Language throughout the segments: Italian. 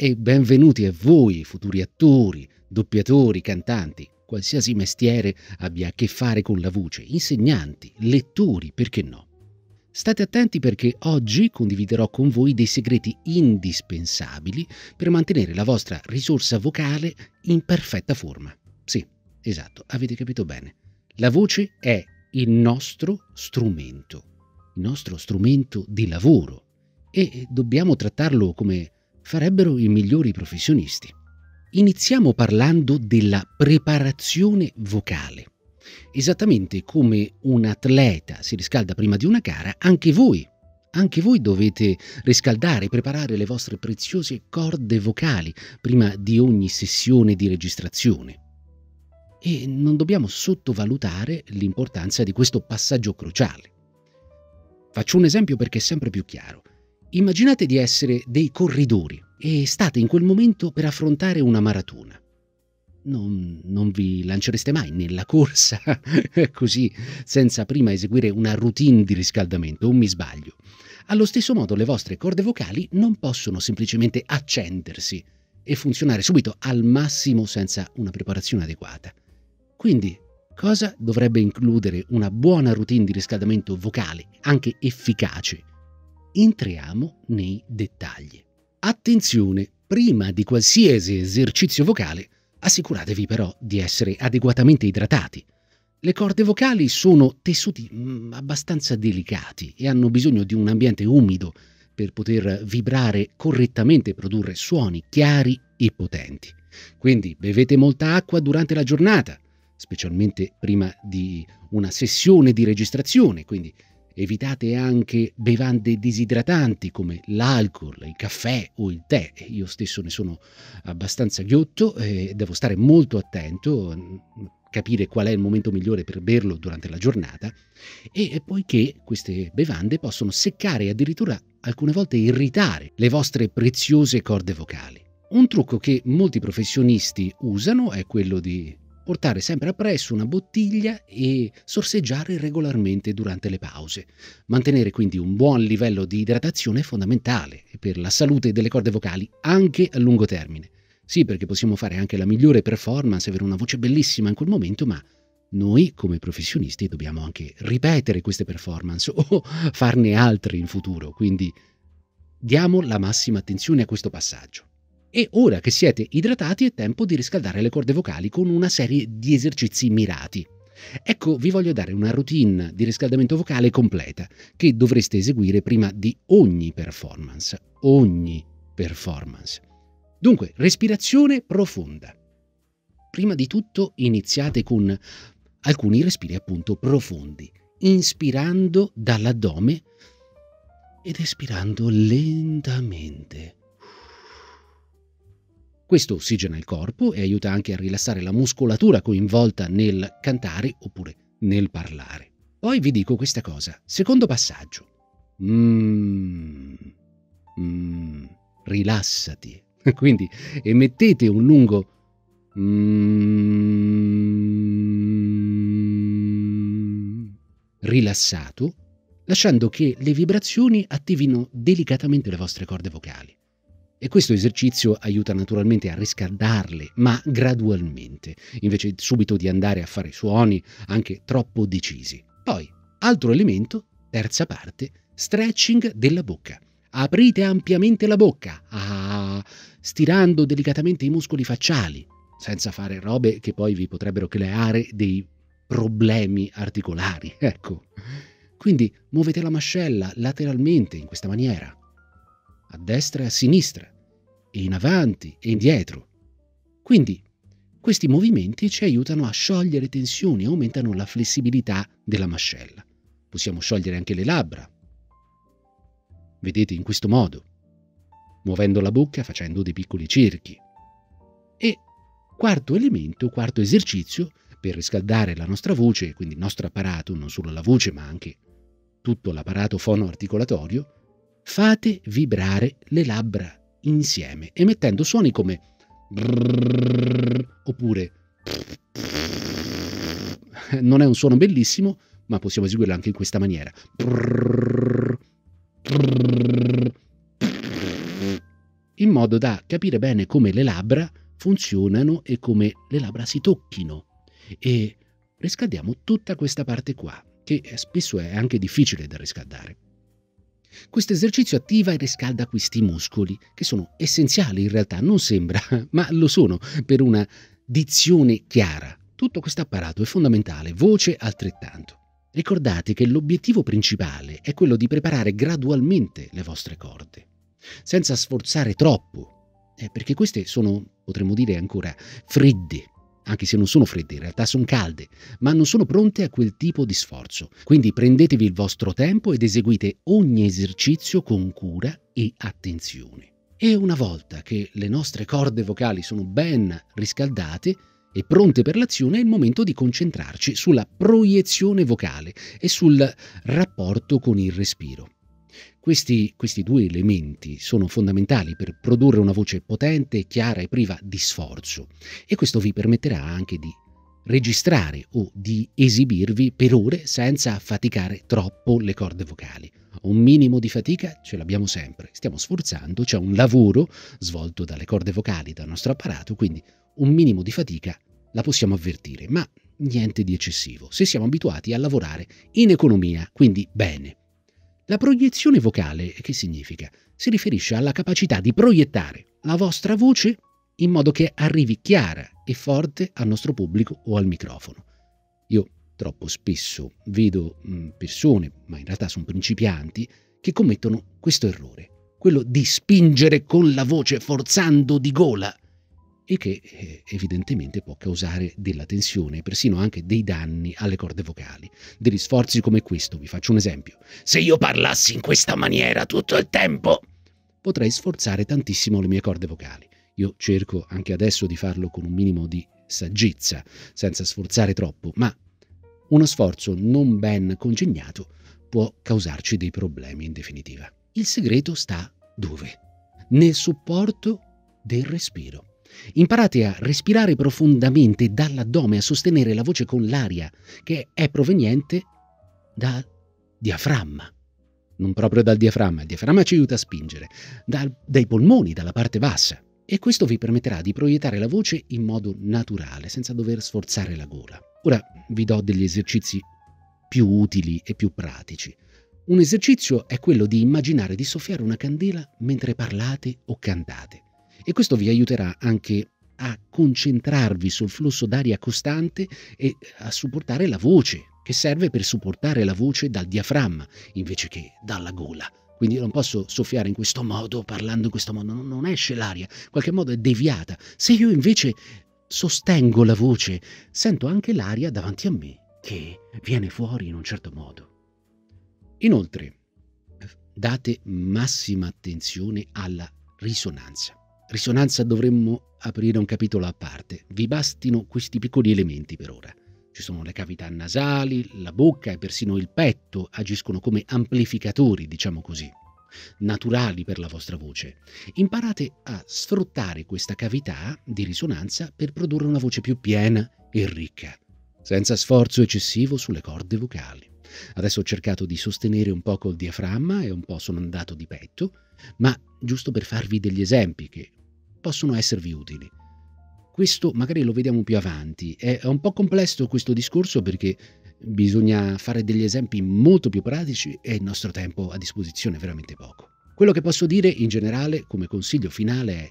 E benvenuti a voi, futuri attori, doppiatori, cantanti, qualsiasi mestiere abbia a che fare con la voce, insegnanti, lettori, perché no? State attenti perché oggi condividerò con voi dei segreti indispensabili per mantenere la vostra risorsa vocale in perfetta forma. Sì, esatto, avete capito bene. La voce è il nostro strumento, il nostro strumento di lavoro e dobbiamo trattarlo come farebbero i migliori professionisti. Iniziamo parlando della preparazione vocale. Esattamente come un atleta si riscalda prima di una gara, anche voi, anche voi dovete riscaldare, preparare le vostre preziose corde vocali prima di ogni sessione di registrazione. E non dobbiamo sottovalutare l'importanza di questo passaggio cruciale. Faccio un esempio perché è sempre più chiaro. Immaginate di essere dei corridori e state in quel momento per affrontare una maratona. Non, non, vi lancereste mai nella corsa così senza prima eseguire una routine di riscaldamento, o mi sbaglio. Allo stesso modo le vostre corde vocali non possono semplicemente accendersi e funzionare subito al massimo senza una preparazione adeguata. Quindi, cosa dovrebbe includere una buona routine di riscaldamento vocale, anche efficace? Entriamo nei dettagli. Attenzione, prima di qualsiasi esercizio vocale, assicuratevi però di essere adeguatamente idratati. Le corde vocali sono tessuti mm, abbastanza delicati e hanno bisogno di un ambiente umido per poter vibrare correttamente e produrre suoni chiari e potenti. Quindi bevete molta acqua durante la giornata, specialmente prima di una sessione di registrazione, quindi Evitate anche bevande disidratanti come l'alcol, il caffè o il tè. Io stesso ne sono abbastanza ghiotto e devo stare molto attento capire qual è il momento migliore per berlo durante la giornata e poiché queste bevande possono seccare e addirittura alcune volte irritare le vostre preziose corde vocali. Un trucco che molti professionisti usano è quello di portare sempre appresso una bottiglia e sorseggiare regolarmente durante le pause. Mantenere quindi un buon livello di idratazione è fondamentale per la salute delle corde vocali anche a lungo termine. Sì, perché possiamo fare anche la migliore performance, avere una voce bellissima in quel momento, ma noi come professionisti dobbiamo anche ripetere queste performance o farne altre in futuro, quindi diamo la massima attenzione a questo passaggio. E ora che siete idratati è tempo di riscaldare le corde vocali con una serie di esercizi mirati. Ecco, vi voglio dare una routine di riscaldamento vocale completa che dovreste eseguire prima di ogni performance. Ogni performance. Dunque, respirazione profonda. Prima di tutto iniziate con alcuni respiri appunto profondi, inspirando dall'addome ed espirando lentamente. Questo ossigena il corpo e aiuta anche a rilassare la muscolatura coinvolta nel cantare oppure nel parlare. Poi vi dico questa cosa. Secondo passaggio. Mm, mm, rilassati. Quindi emettete un lungo mm, rilassato, lasciando che le vibrazioni attivino delicatamente le vostre corde vocali. E questo esercizio aiuta naturalmente a riscaldarle, ma gradualmente, invece subito di andare a fare suoni anche troppo decisi. Poi, altro elemento, terza parte, stretching della bocca. Aprite ampiamente la bocca, ah, stirando delicatamente i muscoli facciali, senza fare robe che poi vi potrebbero creare dei problemi articolari. Ecco. Quindi muovete la mascella lateralmente in questa maniera a destra e a sinistra, e in avanti e indietro. Quindi questi movimenti ci aiutano a sciogliere tensioni e aumentano la flessibilità della mascella. Possiamo sciogliere anche le labbra. Vedete in questo modo, muovendo la bocca facendo dei piccoli cerchi. E quarto elemento, quarto esercizio per riscaldare la nostra voce, quindi il nostro apparato, non solo la voce ma anche tutto l'apparato fonoarticolatorio, fate vibrare le labbra insieme, emettendo suoni come oppure non è un suono bellissimo, ma possiamo eseguirlo anche in questa maniera. in modo da capire bene come le labbra funzionano e come le labbra si tocchino. E riscaldiamo tutta questa parte qua, che spesso è anche difficile da riscaldare. Questo esercizio attiva e riscalda questi muscoli, che sono essenziali in realtà, non sembra, ma lo sono per una dizione chiara. Tutto questo apparato è fondamentale, voce altrettanto. Ricordate che l'obiettivo principale è quello di preparare gradualmente le vostre corde, senza sforzare troppo, eh, perché queste sono, potremmo dire ancora, fredde, anche se non sono fredde, in realtà sono calde, ma non sono pronte a quel tipo di sforzo. Quindi prendetevi il vostro tempo ed eseguite ogni esercizio con cura e attenzione. E una volta che le nostre corde vocali sono ben riscaldate e pronte per l'azione, è il momento di concentrarci sulla proiezione vocale e sul rapporto con il respiro. Questi, questi, due elementi sono fondamentali per produrre una voce potente, chiara e priva di sforzo e questo vi permetterà anche di registrare o di esibirvi per ore senza affaticare troppo le corde vocali. Un minimo di fatica ce l'abbiamo sempre, stiamo sforzando, c'è un lavoro svolto dalle corde vocali, dal nostro apparato, quindi un minimo di fatica la possiamo avvertire, ma niente di eccessivo, se siamo abituati a lavorare in economia, quindi bene. La proiezione vocale che significa? Si riferisce alla capacità di proiettare la vostra voce in modo che arrivi chiara e forte al nostro pubblico o al microfono. Io troppo spesso vedo mm, persone, ma in realtà sono principianti, che commettono questo errore, quello di spingere con la voce forzando di gola e che eh, evidentemente può causare della tensione e persino anche dei danni alle corde vocali. Degli sforzi come questo, vi faccio un esempio. Se io parlassi in questa maniera tutto il tempo, potrei sforzare tantissimo le mie corde vocali. Io cerco anche adesso di farlo con un minimo di saggezza, senza sforzare troppo, ma uno sforzo non ben congegnato può causarci dei problemi in definitiva. Il segreto sta dove? Nel supporto del respiro. Imparate a respirare profondamente dall'addome, a sostenere la voce con l'aria che è proveniente dal diaframma. Non proprio dal diaframma, il diaframma ci aiuta a spingere, dal, dai polmoni, dalla parte bassa. E questo vi permetterà di proiettare la voce in modo naturale, senza dover sforzare la gola. Ora vi do degli esercizi più utili e più pratici. Un esercizio è quello di immaginare di soffiare una candela mentre parlate o cantate e questo vi aiuterà anche a concentrarvi sul flusso d'aria costante e a supportare la voce, che serve per supportare la voce dal diaframma invece che dalla gola. Quindi non posso soffiare in questo modo, parlando in questo modo, non esce l'aria, in qualche modo è deviata. Se io invece sostengo la voce, sento anche l'aria davanti a me che viene fuori in un certo modo. Inoltre, date massima attenzione alla risonanza risonanza dovremmo aprire un capitolo a parte. Vi bastino questi piccoli elementi per ora. Ci sono le cavità nasali, la bocca e persino il petto agiscono come amplificatori, diciamo così, naturali per la vostra voce. Imparate a sfruttare questa cavità di risonanza per produrre una voce più piena e ricca, senza sforzo eccessivo sulle corde vocali. Adesso ho cercato di sostenere un po' col diaframma e un po' sono andato di petto, ma giusto per farvi degli esempi che possono esservi utili. Questo magari lo vediamo più avanti. È un po' complesso questo discorso perché bisogna fare degli esempi molto più pratici e il nostro tempo a disposizione è veramente poco. Quello che posso dire in generale come consiglio finale è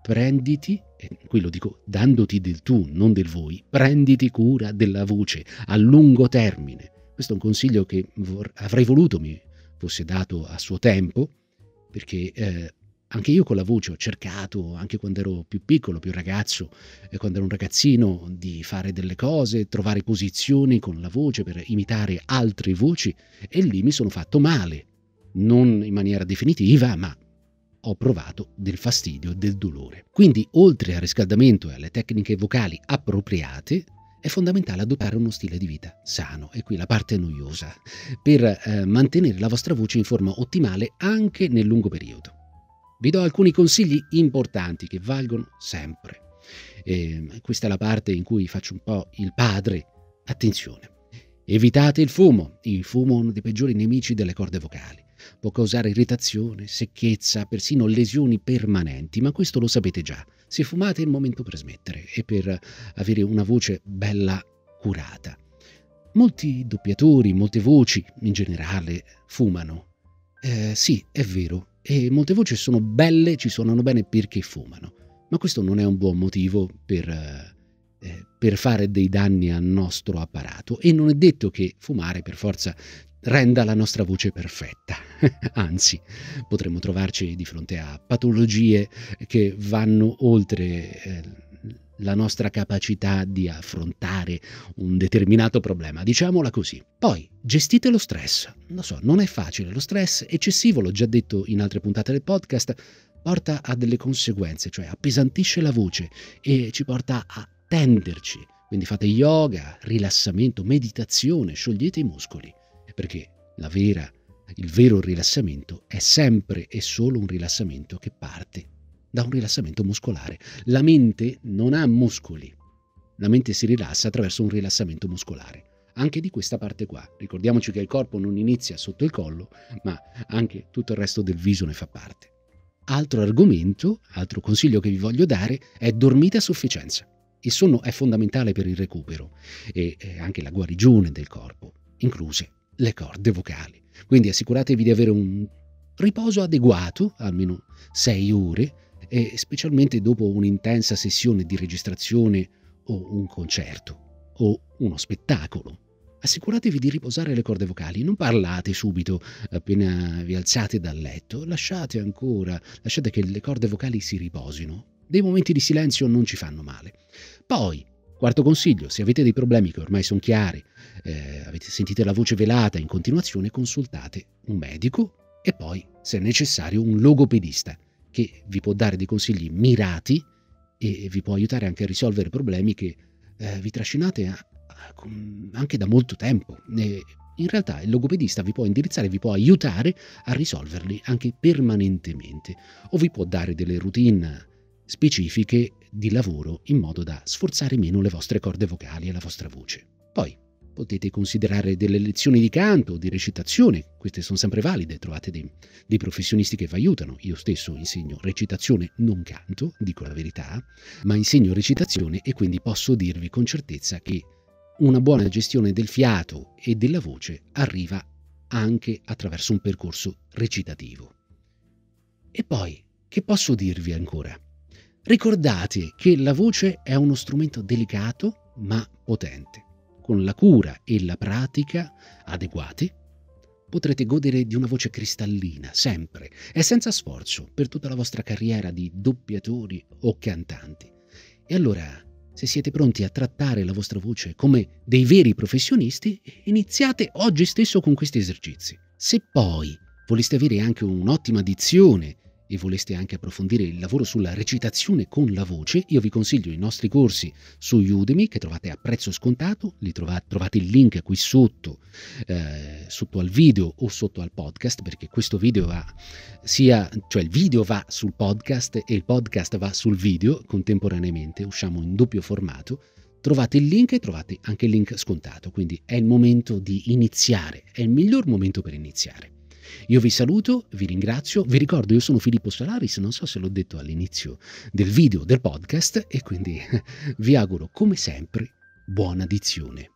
prenditi, e qui lo dico dandoti del tu, non del voi, prenditi cura della voce a lungo termine. Questo è un consiglio che avrei voluto mi fosse dato a suo tempo, perché eh, anche io con la voce ho cercato, anche quando ero più piccolo, più ragazzo, eh, quando ero un ragazzino, di fare delle cose, trovare posizioni con la voce per imitare altre voci e lì mi sono fatto male. Non in maniera definitiva, ma ho provato del fastidio, del dolore. Quindi, oltre al riscaldamento e alle tecniche vocali appropriate, è fondamentale adottare uno stile di vita sano, e qui la parte noiosa, per eh, mantenere la vostra voce in forma ottimale anche nel lungo periodo. Vi do alcuni consigli importanti che valgono sempre. E questa è la parte in cui faccio un po' il padre. Attenzione. Evitate il fumo. Il fumo è uno dei peggiori nemici delle corde vocali. può causare irritazione, secchezza, persino lesioni permanenti, ma questo lo sapete già. Se fumate è il momento per smettere e per avere una voce bella curata. Molti doppiatori, molte voci in generale fumano. Eh, sì, è vero, e molte voci sono belle, ci suonano bene perché fumano, ma questo non è un buon motivo per, eh, per fare dei danni al nostro apparato e non è detto che fumare per forza renda la nostra voce perfetta. Anzi, potremmo trovarci di fronte a patologie che vanno oltre eh, la nostra capacità di affrontare un determinato problema, diciamola così. Poi, gestite lo stress. Lo so, non è facile, lo stress eccessivo, l'ho già detto in altre puntate del podcast, porta a delle conseguenze, cioè appesantisce la voce e ci porta a tenderci. Quindi fate yoga, rilassamento, meditazione, sciogliete i muscoli, perché la vera, il vero rilassamento è sempre e solo un rilassamento che parte da un rilassamento muscolare. La mente non ha muscoli, la mente si rilassa attraverso un rilassamento muscolare. Anche di questa parte qua. Ricordiamoci che il corpo non inizia sotto il collo, ma anche tutto il resto del viso ne fa parte. Altro argomento, altro consiglio che vi voglio dare è dormite a sufficienza. Il sonno è fondamentale per il recupero e anche la guarigione del corpo, incluse le corde vocali. Quindi assicuratevi di avere un riposo adeguato, almeno 6 ore, e specialmente dopo un'intensa sessione di registrazione o un concerto o uno spettacolo. Assicuratevi di riposare le corde vocali, non parlate subito appena vi alzate dal letto, lasciate ancora, lasciate che le corde vocali si riposino. Dei momenti di silenzio non ci fanno male. Poi, quarto consiglio, se avete dei problemi che ormai sono chiari, eh, avete sentito la voce velata in continuazione, consultate un medico e poi, se necessario, un logopedista che vi può dare dei consigli mirati e vi può aiutare anche a risolvere problemi che eh, vi trascinate a, a, anche da molto tempo. E in realtà il logopedista vi può indirizzare, vi può aiutare a risolverli anche permanentemente o vi può dare delle routine specifiche di lavoro in modo da sforzare meno le vostre corde vocali e la vostra voce. Poi potete considerare delle lezioni di canto di recitazione, queste sono sempre valide, trovate dei, dei, professionisti che vi aiutano. Io stesso insegno recitazione, non canto, dico la verità, ma insegno recitazione e quindi posso dirvi con certezza che una buona gestione del fiato e della voce arriva anche attraverso un percorso recitativo. E poi, che posso dirvi ancora? Ricordate che la voce è uno strumento delicato ma potente con la cura e la pratica adeguate, potrete godere di una voce cristallina, sempre e senza sforzo, per tutta la vostra carriera di doppiatori o cantanti. E allora, se siete pronti a trattare la vostra voce come dei veri professionisti, iniziate oggi stesso con questi esercizi. Se poi voleste avere anche un'ottima dizione e voleste anche approfondire il lavoro sulla recitazione con la voce, io vi consiglio i nostri corsi su Udemy che trovate a prezzo scontato, li trovate, trovate il link qui sotto, eh, sotto al video o sotto al podcast, perché questo video va sia, cioè il video va sul podcast e il podcast va sul video contemporaneamente, usciamo in doppio formato. Trovate il link e trovate anche il link scontato, quindi è il momento di iniziare, è il miglior momento per iniziare. Io vi saluto, vi ringrazio, vi ricordo io sono Filippo Solaris, non so se l'ho detto all'inizio del video del podcast e quindi vi auguro come sempre buona dizione.